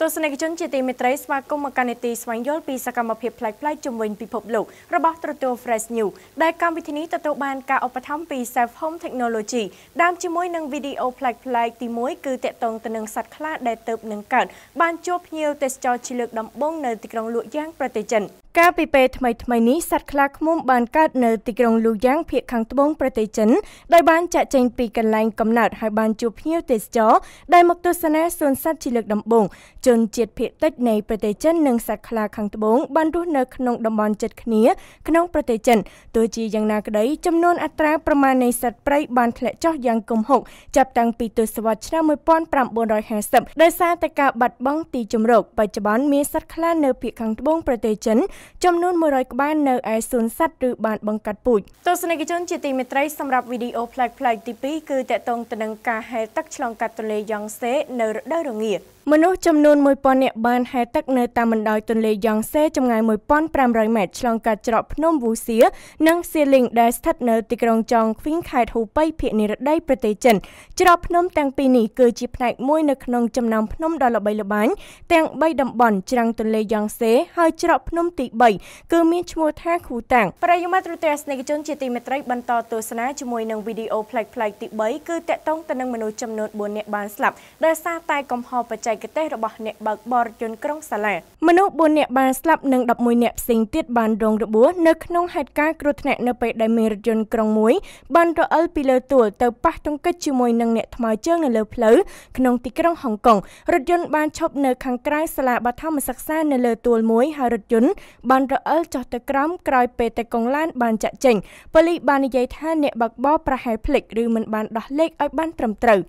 ទស្សនិកជនជាទីមេត្រីស្វាគមន៍មកកាន់នីតិស្វែងយល់ពីសកម្មភាពប្លែកៗជំវិញពិភពលោករបស់ទ្រទស្សន៍ Fresh News ដែលកម្មវិធីនេះទទួលបានការឧបត្ថម្ភពី Self Home Technology ដើមជាមួយនឹងវីដេអូប្លែកៗទី1គឺតាក់ទងទៅនឹងសត្វខ្លាដែលទៅនឹងកើតបានជួបភ្ញៀវទេសចរជាលើកដំបូងនៅទីក្រុងលក់យ៉ាងប្រទេសចិន កាលពីពេលថ្មីថ្មីនេះសត្វខ្លាឃ្មុំបានកើតនៅទីក្រុងលូយ៉ាងភូមិខាងត្បូងប្រទេសចិនដោយបានចាក់ចេញពីកន្លែងកំណើតហើយបានជួបភ្ញៀវទេសចរដែលមកទស្សនាសួនសត្វជាលើកដំបូងជនជាតិភាគតិចនៃប្រទេសចិននិងសត្វខ្លាខាងត្បូងបានរស់នៅក្នុងតំបន់ជិតគ្នាក្នុងប្រទេសចិនទោះជាយ៉ាងណាក្តីចំនួនអត្រាប្រមាណនៃសត្វព្រៃបានធ្លាក់ចុះយ៉ាងគំហុកចាប់តាំងពីទសវត្សរ៍ឆ្នាំ1950ដោយសារតែការបាត់បង់ទីជម្រកបច្ចុប្បន្នមានសត្វខ្លានៅភាគខាងត្បូងប្រទេសចិនចំនួន100ក្បាលនៅឯសួនសត្វឬបានបង្កាត់ពូជទស្សនិកជនជាទីមេត្រីសម្រាប់វីដេអូប្លែកៗទី2គឺតកតងទៅនឹងការហែលទឹកឆ្លងកាត់ទន្លេយ៉ង់សេនៅរដូវរងា មនុស្សចំនួន1000នាក់បានហែលទឹកនៅតាមបណ្ដោយទន្លេយ៉ង់សេចម្ងាយ1500ម៉ែត្រឆ្លងកាត់ច្រកភ្នំវូសៀនិងសៀលីងដែលស្ថិតនៅទីក្រុងចុងខ្វីងខេត្តហូប៉ៃភាគនិរដីប្រទេសចិនច្រកភ្នំទាំងពីរនេះគឺជាផ្នែកមួយនៅក្នុងចំណោមភ្នំដ៏ល្បីល្បាញទាំង3តំបន់ច្រាំងទន្លេយ៉ង់សេហើយច្រកភ្នំទី3គឺមានឈ្មោះថាខូតាំងប្រិយមិត្តឬទស្សនិកជនជាទីមេត្រីបន្តទស្សនាជាមួយនឹងវីដេអូប្លែកៗទី3គឺតកតងទៅនឹងមនុស្សចំនួន4នាក់បានស្លាប់ដោយសារតែកំហុសបច្ចេកទេសរបស់អ្នកបើកបរយន្តក្រុងសាឡាមនុស្ស4នាក់បានស្លាប់និង11នាក់ផ្សេងទៀតបានរងរបួសនៅក្នុងហេតុការណ៍គ្រោះថ្នាក់នៅពេលដែលមានរថយន្តក្រុងមួយបានរអិលពីលើទួលទៅប៉ះទង្គិចជាមួយនឹងអ្នកថ្មើរជើងនៅលើផ្លូវក្នុងទីក្រុងហុងកុងរថយន្តបានឈប់នៅខាងក្រៅសាលាបឋមសិក្សានៅលើទួលមួយហើយរថយន្តបានរអិលចុះទៅក្រោមក្រោយពេលតែកុងឡានបានចាក់ចេញប៉ូលីសបាននិយាយថាអ្នកបើកបរប្រហែលភ្លេចឬមិនបានដោះលេខឲ្យបានត្រឹមត្រូវ